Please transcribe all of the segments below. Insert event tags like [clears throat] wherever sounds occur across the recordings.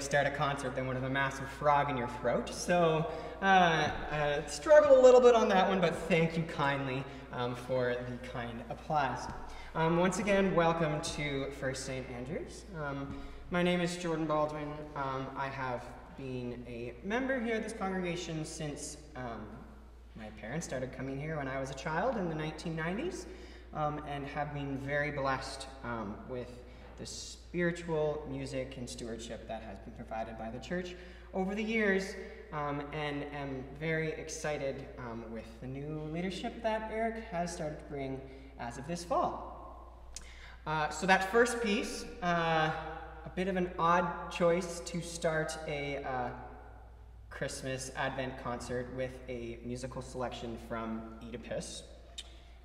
start a concert than with a massive frog in your throat. So, uh, uh, struggled a little bit on that one, but thank you kindly um, for the kind applause. Um, once again, welcome to First St. Andrews. Um, my name is Jordan Baldwin. Um, I have been a member here at this congregation since um, my parents started coming here when I was a child in the 1990s, um, and have been very blessed with the spiritual music and stewardship that has been provided by the church over the years, um, and am very excited um, with the new leadership that Erich has started to bring as of this fall. Uh, so that first piece, uh, a bit of an odd choice to start a uh, Christmas Advent concert with a musical selection from Oedipus.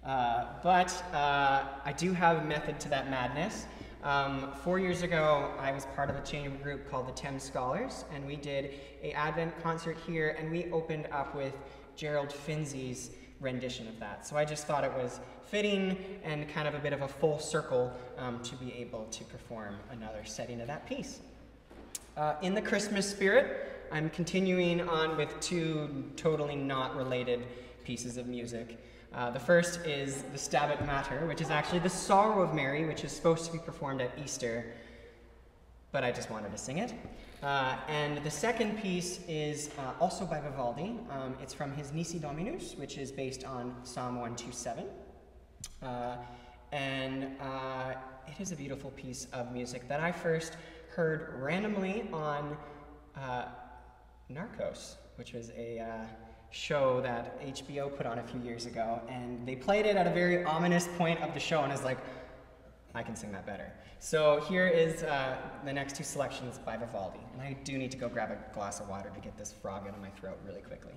Uh, but uh, I do have a method to that madness. Um, four years ago, I was part of a chamber group called the Thames Scholars, and we did a Advent concert here, and we opened up with Gerald Finzi's rendition of that. So I just thought it was fitting and kind of a bit of a full circle um, to be able to perform another setting of that piece. Uh, in the Christmas spirit, I'm continuing on with two totally not related pieces of music. Uh, the first is the Stabat Mater, which is actually the Sorrow of Mary, which is supposed to be performed at Easter, but I just wanted to sing it. Uh, and the second piece is uh, also by Vivaldi. Um, it's from his Nisi Dominus, which is based on Psalm 127. Uh, and uh, it is a beautiful piece of music that I first heard randomly on Narcos, which was a show that HBO put on a few years ago, and they played it at a very ominous point of the show, and is like, I can sing that better. So here is uh, the next two selections by Vivaldi, and I do need to go grab a glass of water to get this frog out of my throat really quickly.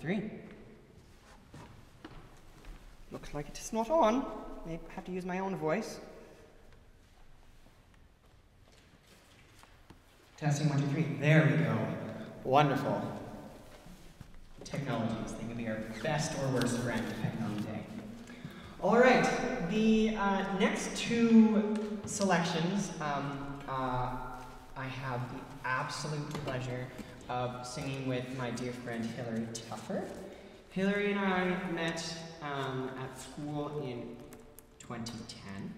Three. Looks like it's not on. I have to use my own voice. Testing one, two, three. There we go. Wonderful. Technologies. They can be our best or worst friend depending on the day. All right. The uh, next two selections, um, uh, I have the absolute pleasure of singing with my dear friend Hillary Tufford. Hillary and I met um, at school in 2010.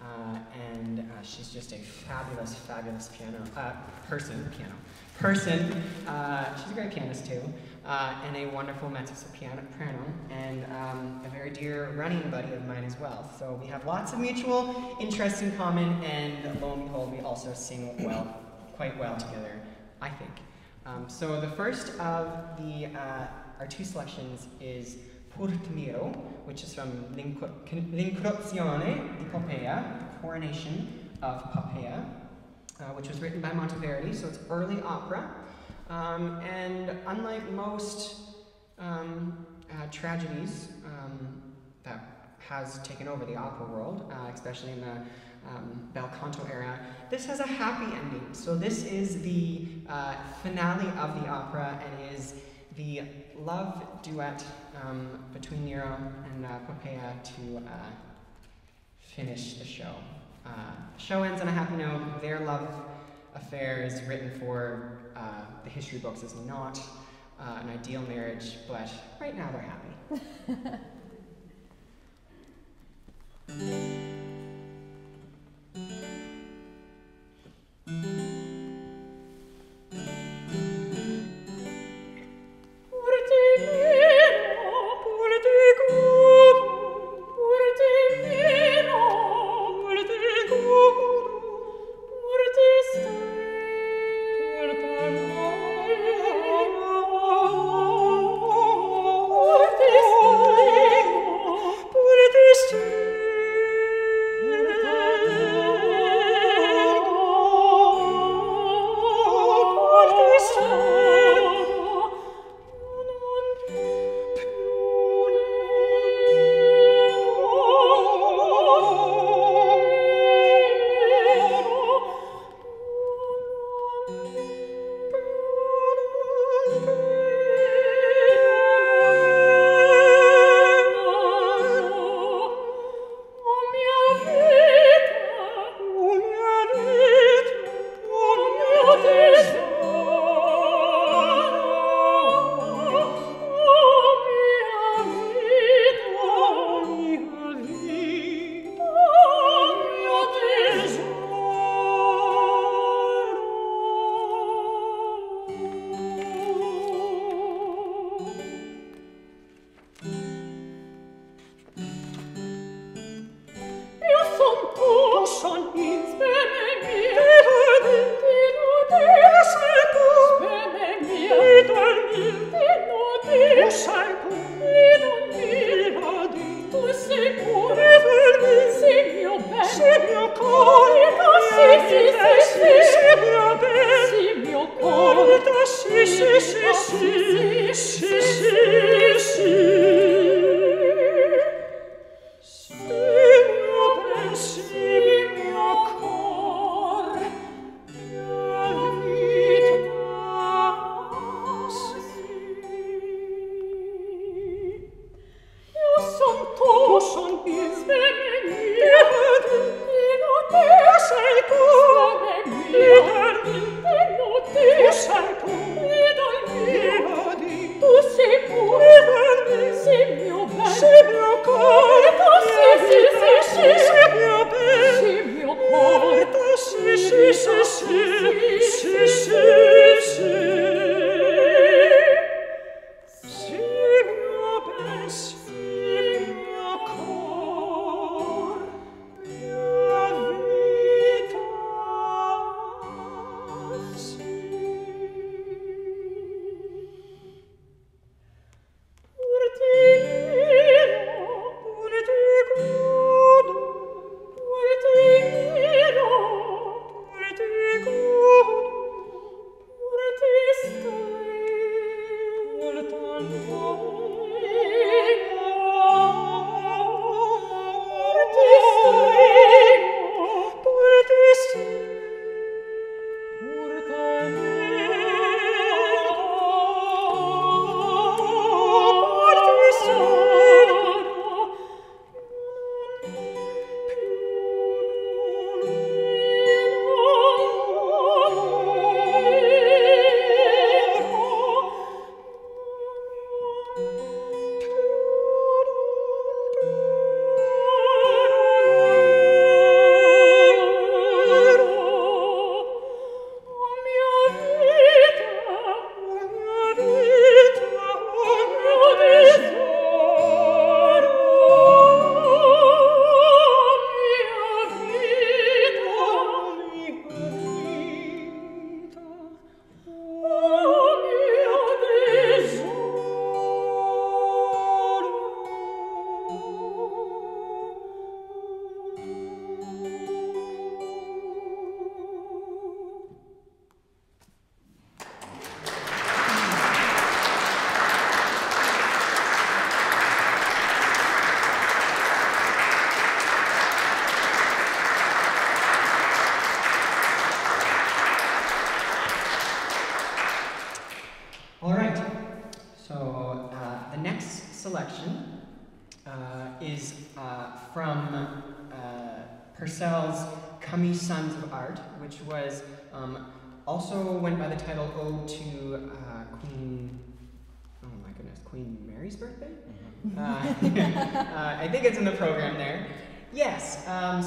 Uh, and uh, she's just a fabulous, fabulous piano uh, person, piano person. Uh, she's a great pianist too, uh, and a wonderful mezzo soprano, and um, a very dear running buddy of mine as well. So we have lots of mutual interests in common, and lo and behold, we also sing well, quite well together, I think. Um, so the first of the uh, our two selections is Pur ti miro, which is from L'incoronazione di Poppea, the Coronation of Poppea, uh, which was written by Monteverdi, so it's early opera. Um, and unlike most um, uh, tragedies um, that has taken over the opera world, uh, especially in the um, bel canto era, this has a happy ending. So this is the uh, finale of the opera and is the love duet um, between Nero and uh, to uh, finish the show. Uh, show ends on a happy note. Their love affair is written for uh, the history books as not uh, an ideal marriage, but right now they're happy. [laughs] selection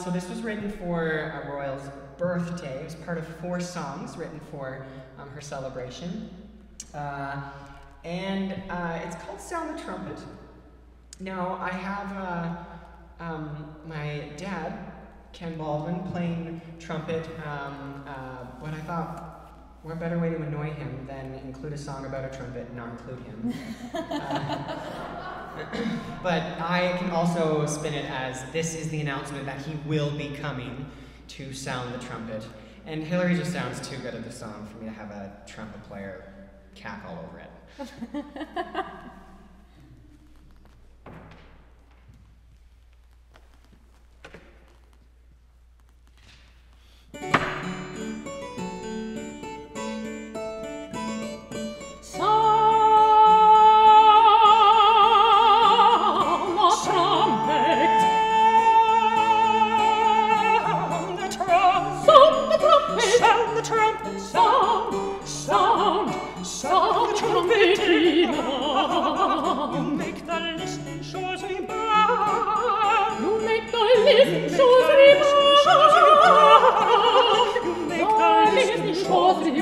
so this was written for a royal's birthday. It was part of four songs written for um, her celebration. Uh, and uh, it's called Sound the Trumpet. Now, I have uh, um, my dad, Ken Baldwin, playing trumpet, um, uh, but I thought, what better way to annoy him than include a song about a trumpet and not include him? [laughs] Uh, [clears throat] but I can also spin it as this is the announcement that he will be coming to sound the trumpet. And Hillary just sounds too good at the song for me to have a trumpet player cack all over it. [laughs] 脖的琵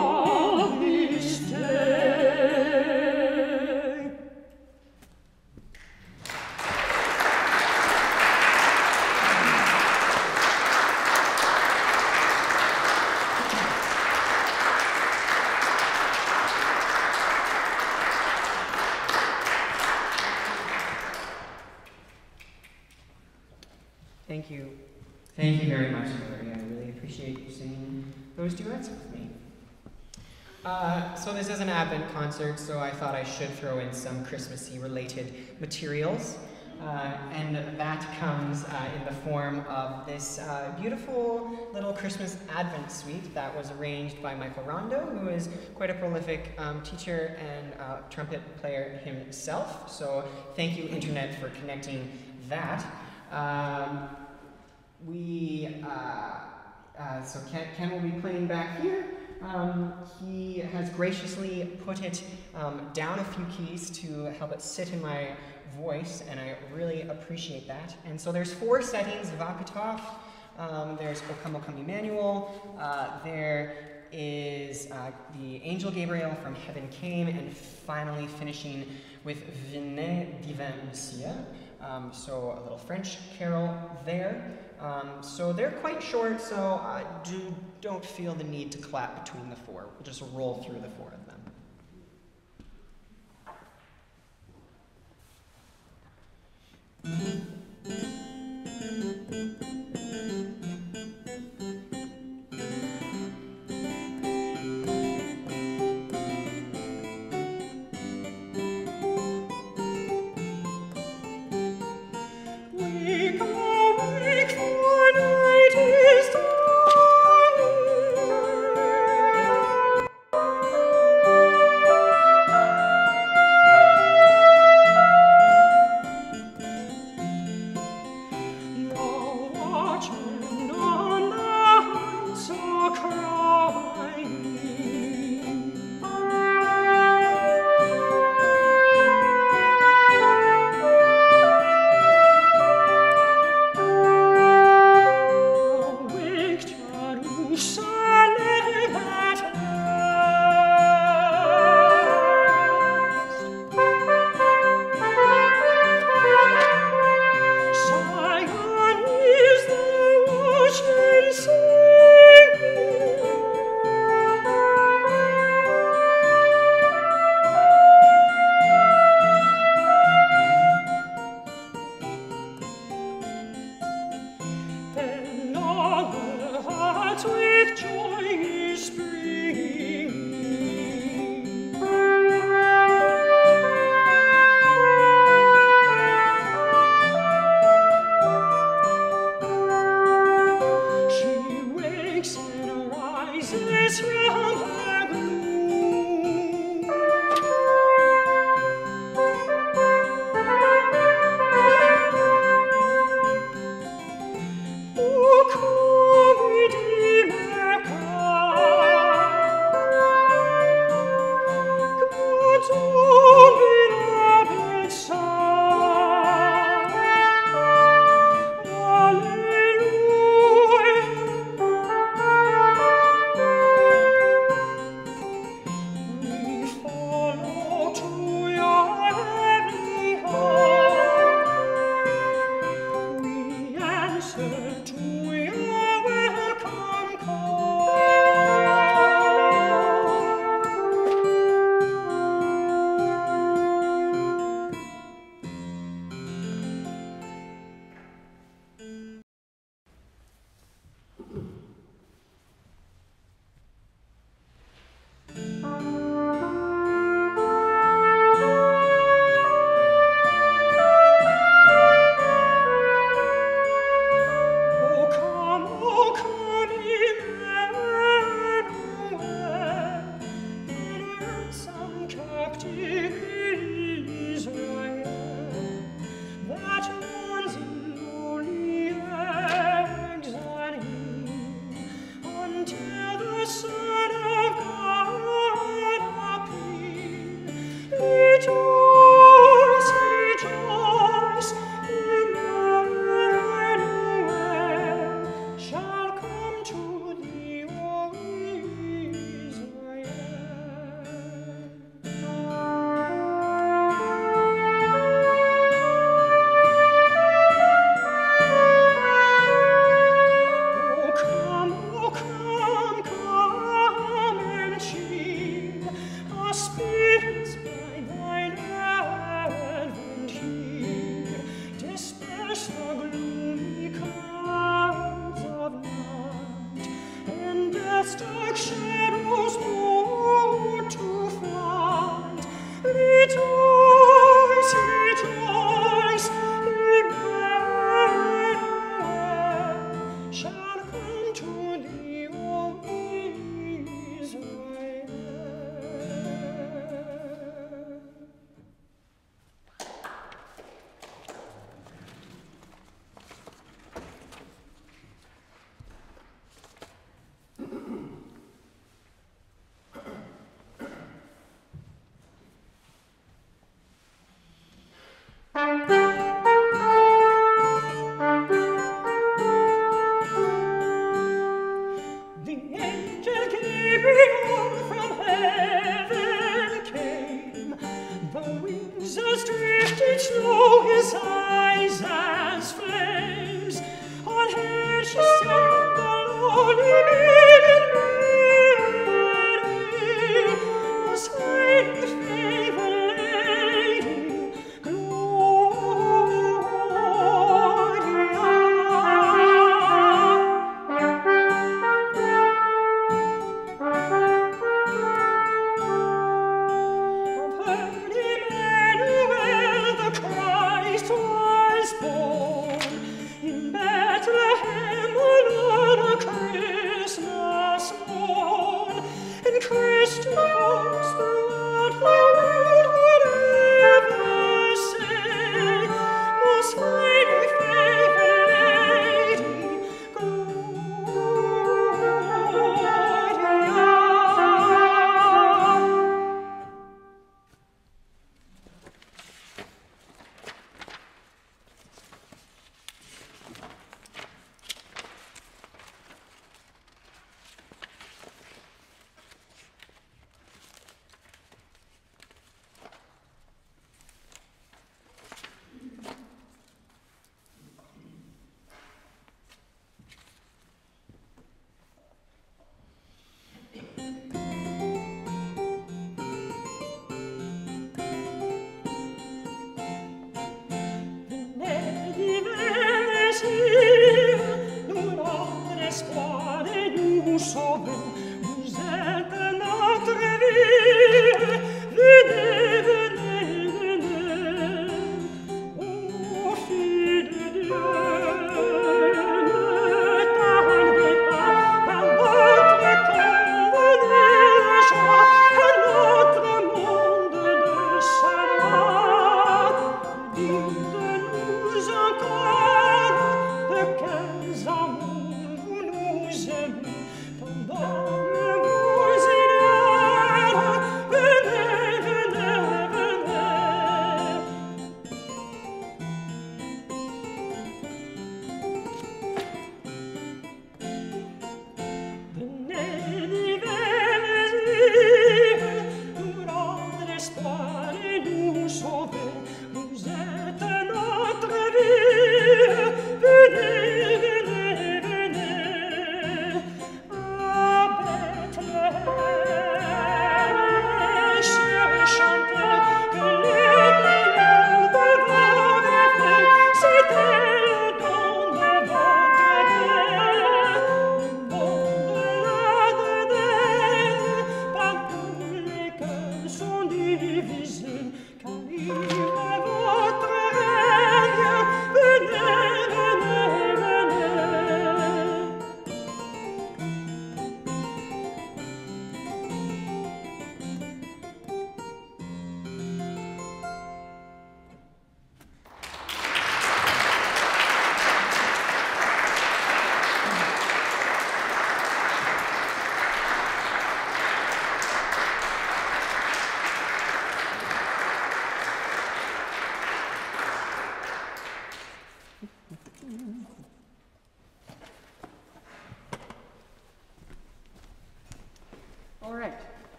concert, so I thought I should throw in some Christmassy related materials. Uh, and that comes uh, in the form of this uh, beautiful little Christmas Advent suite that was arranged by Michael Rondo, who is quite a prolific um, teacher and uh, trumpet player himself. So thank you, Internet, for connecting that. Um, we, uh, so Ken, Ken will be playing back here. Um, he has graciously put it um, down a few keys to help it sit in my voice, and I really appreciate that. And so there's four settings of Apitoff. Um, there's O Come, O Come Emmanuel. Uh, there is uh, the Angel Gabriel from Heaven Came, and finally finishing with Venez divin Messie. Um, so a little French carol there. Um, so they're quite short, so I do, don't feel the need to clap between the four. We'll just roll through the four of them. Mm-hmm.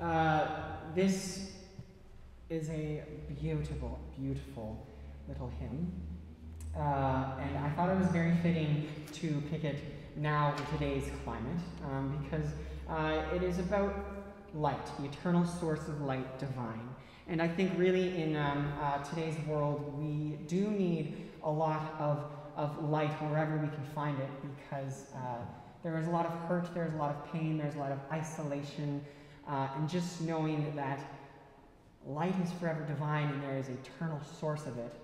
Uh, this is a beautiful, beautiful little hymn. Uh, and I thought it was very fitting to pick it now in today's climate um, because uh, it is about light, the eternal source of light divine. And I think really in um, uh, today's world, we do need a lot of of light wherever we can find it because uh, there is a lot of hurt, there's a lot of pain, there's a lot of isolation, uh, and just knowing that light is forever divine and there is eternal source of it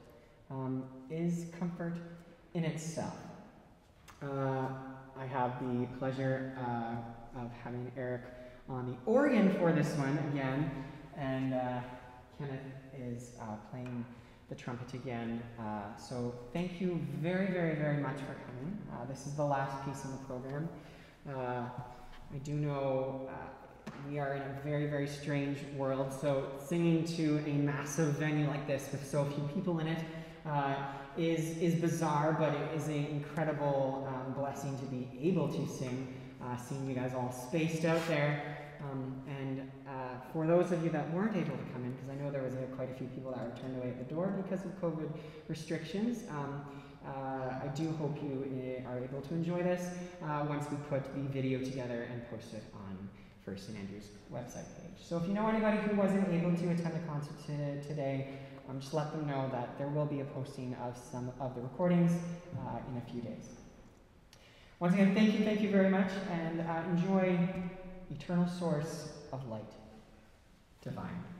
um, is comfort in itself. Uh, I have the pleasure uh, of having Erich on the organ for this one again, and uh, Kenneth is uh, playing the trumpet again. Uh, so thank you very, very, very much for coming. This is the last piece in the program. I do know we are in a very, very strange world, so singing to a massive venue like this with so few people in it uh, is is bizarre, but it is an incredible um, blessing to be able to sing, uh, seeing you guys all spaced out there. Um, and uh, for those of you that weren't able to come in, because I know there was quite a few people that were turned away at the door because of COVID restrictions, um, Uh, I do hope you uh, are able to enjoy this uh, once we put the video together and post it on First St. Andrew's website page. So if you know anybody who wasn't able to attend the concert t- today, um, just let them know that there will be a posting of some of the recordings uh, in a few days. Once again, thank you, thank you very much, and uh, enjoy Eternal Source of Light, Divine.